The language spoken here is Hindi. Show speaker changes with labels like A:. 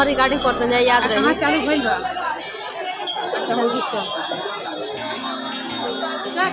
A: अच्छा, हाँ रिकॉर्डिंग करते हैं याद
B: कहाँ
A: रही
B: चालू भइल बा
A: जल्दी चल।
B: जा